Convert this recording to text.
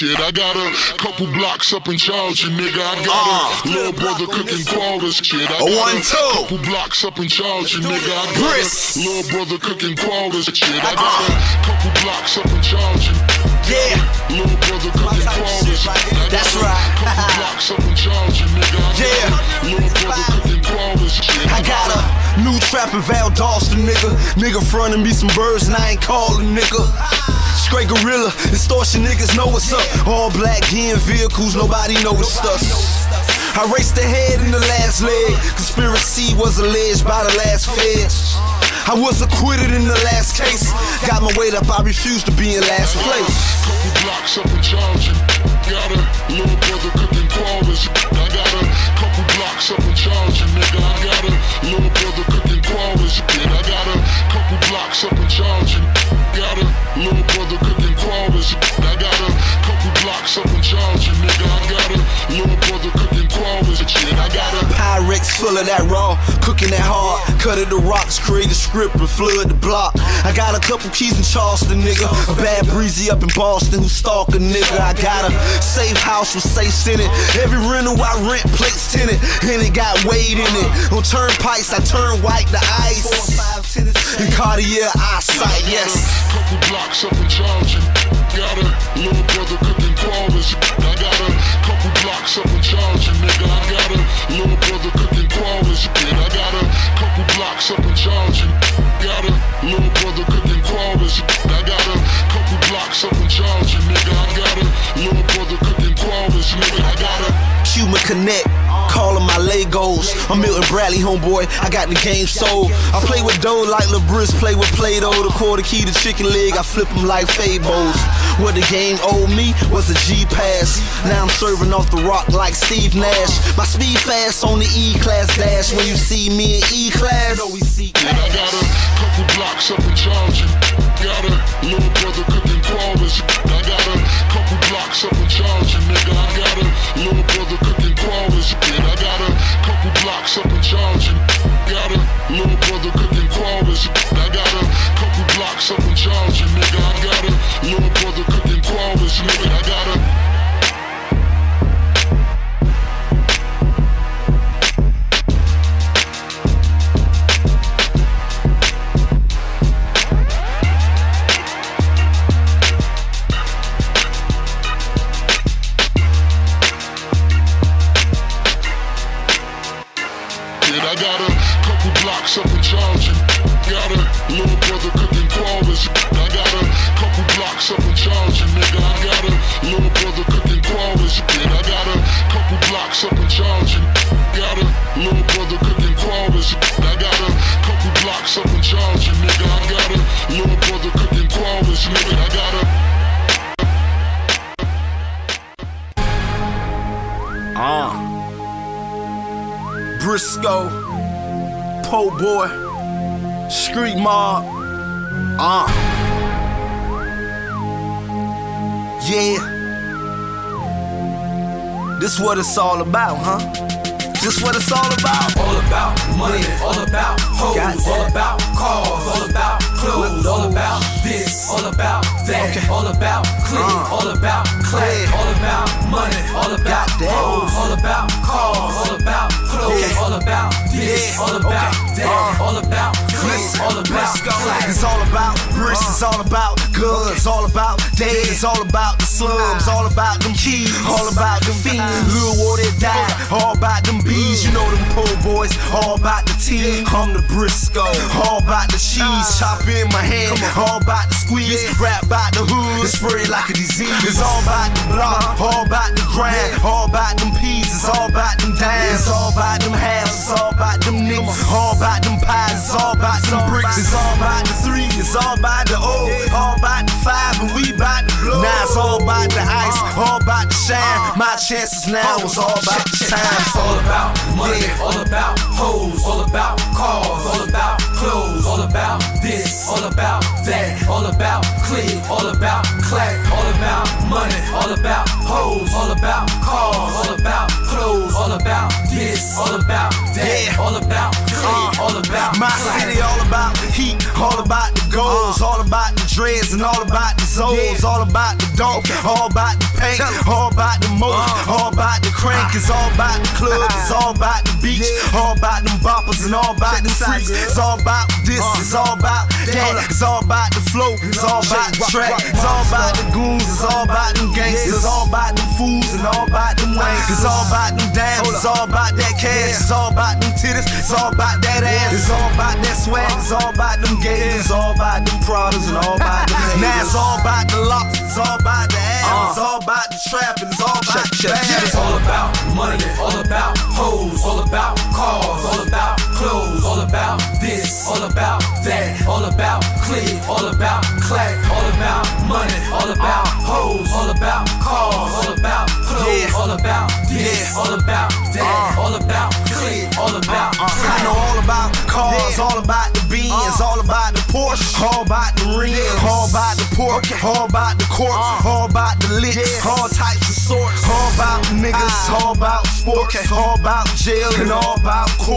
Shit, I got a couple blocks up in charge, you nigga. I got Uh. a little brother cooking quarters. Shit, I A got one, a two. couple blocks up in charge, you nigga. I got Brisk. a little brother cooking quarters. Shit, I got a couple blocks up in charge, you Yeah, little brother cooking quarters. right I here. got That's right. Couple blocks up in charge, you nigga. Yeah. little brother cooking quarters. Shit, I got a new trapping Val Dawson nigga. Nigga frontin' me some birds and I ain't callin' nigga. Straight gorilla, extortion niggas know what's up. All black in vehicles, nobody know it's us. I raced ahead in the last leg. Conspiracy was alleged by the last feds. I was acquitted in the last case. Got my weight up, I refuse to be in last place. couple blocks up in charge. That raw, cooking that hard. Cut it the rocks, create a script and flood the block. I got a couple keys in Charleston, nigga. A bad breezy up in Boston who stalk a nigga. I got a safe house with safes in it. Every rental I rent plates tenant, and it got weight in it. On turnpikes, I turn white to ice. And Cartier eyesight, yes. couple blocks up in charge. Got a little brother cooking quarters. I got a couple blocks up in charge, nigga. I got a little brother cooking quarters, nigga. I got a Cuban Connect, calling my Legos. I'm Milton Bradley, homeboy. I got the game sold. I play with dough like LeBris play with Play-Doh. The quarter key to chicken leg, I flip them like Fables. What the game owed me was a G pass. Now I'm serving off the rock like Steve Nash. My speed fast on the E class dash. When you see me in E class, know we see And I got a couple blocks up in charge. Got a in charge, nigga. I got a in charge. Got a little brother cooking quarters. I got a couple blocks up in charge, nigga. I got a little brother cooking quarters. Yeah, I got a couple blocks up in charge. Got a little brother cooking quarters. I got a couple blocks up in charge, nigga. I got a little brother cooking quarters, nigga. I got a Uh. Briscoe, Poe Boy, Street Mob. Uh. Yeah. This what it's all about, huh? This what it's all about. All about money, all about hoes, all about cars, all about clothes, all about this, all about that, Okay. all about click, Uh. all about clap, Yeah. all about money, all about hoes, all about cars, all about Okay. that, Uh. all about Listen, all about It's all about bricks, it's all about guns, all about days, it's all about the slums, all about them keys, all about them fiends, Lil Water died, all about them bees, you know them poor boys, all about the tea. I'm the Briscoe, all about the cheese, chop in my hand, all about the squeeze, rap about the hood, spread like a disease. It's all about the block, all about the grind, all about them peas, it's all about them dimes, it's all about them halves, it's all about them nicks, all about them pies, it's all about them bricks, it's all about the three, it's all about the O, all about the five, and we about the blow. Now it's all about the ice, all about the shine. My chances now is all about the time. It's all about money, all about the Zoes, all about the dope, all about the paint, all about the motion, all about the crank, it's all about the club, it's all about the beach, all about them boppers and all about the freaks. It's all about this, it's all about that, it's all about the flow, it's all about the track, it's all about the goons, it's all about them gangsters, it's all about them fools and all about them wangs, it's all about them diamonds, it's all about that cash, it's all about them titties, it's all about that ass, it's all about that swag, it's all about them gators, it's all about them Pradas and all about them. Now it's all about the locks, it's all about the ass, it's all about the trap, it's all about the bag. It's all about money, all about hoes, all about cars, all about clothes, all about all about that, all about click, all about clack, all about money, all about hoes, all about cars, all about clothes, all about this, all about that, all about click, all about I know all about cars, all about the beans, all about the Porsche, all about the rims, all about the pork, all about the corpse, all about the lit, all types of sorts, all about niggas, all about sports, all about jail, and all about court.